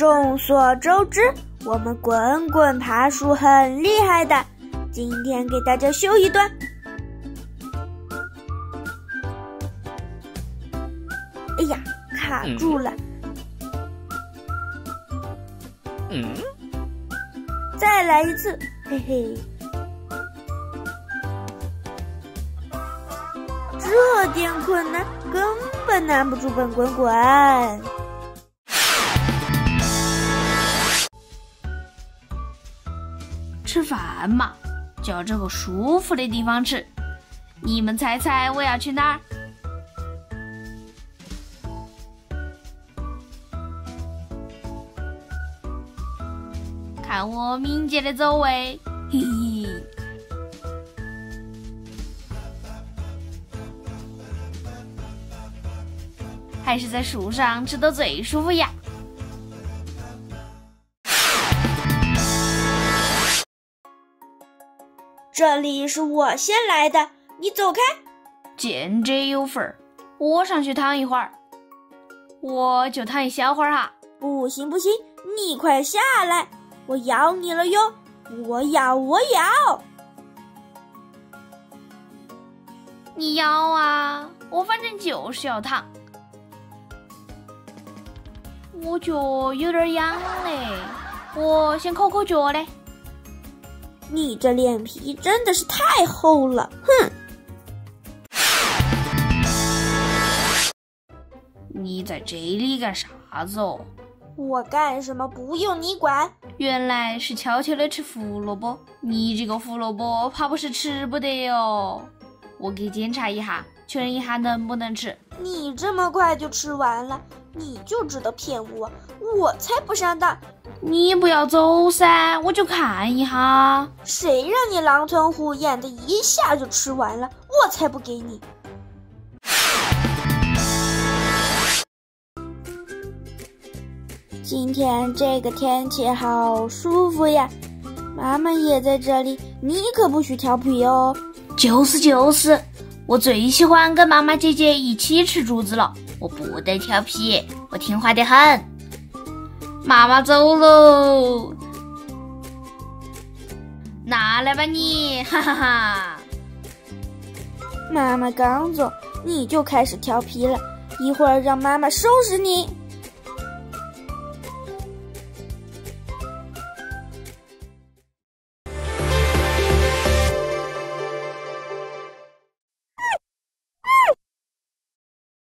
众所周知，我们滚滚爬树很厉害的。今天给大家秀一段。哎呀，卡住了。嗯。再来一次，嘿嘿。这点困难根本难不住本滚滚。吃饭嘛，就要找个舒服的地方吃。你们猜猜我要去哪儿？看我敏捷的走位，嘿嘿。还是在树上吃的最舒服呀！这里是我先来的，你走开！见者有份儿，我上去躺一会儿，我就躺一小会儿哈。不行不行，你快下来，我咬你了哟！我咬我咬！你咬啊，我反正就是要躺。我脚有点痒嘞，我先抠抠脚嘞。你这脸皮真的是太厚了，哼！你在这里干啥子哦？我干什么不用你管。原来是悄悄的吃胡萝卜，你这个胡萝卜怕不是吃不得哟。我给检查一下，确认一下能不能吃。你这么快就吃完了？你就知道骗我，我才不上当！你不要走噻，我就看一下。谁让你狼吞虎咽的一下就吃完了？我才不给你！今天这个天气好舒服呀，妈妈也在这里，你可不许调皮哦。就是就是，我最喜欢跟妈妈姐姐一起吃竹子了。我不得调皮，我听话得很。妈妈走喽，拿来吧你，哈哈哈。妈妈刚走，你就开始调皮了，一会儿让妈妈收拾你。